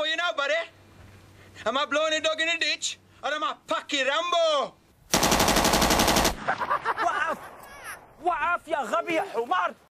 for you now, buddy? Am I blowing a dog in a ditch? Or am I Paki Rambo? وقف وقف يا غبي يا حمار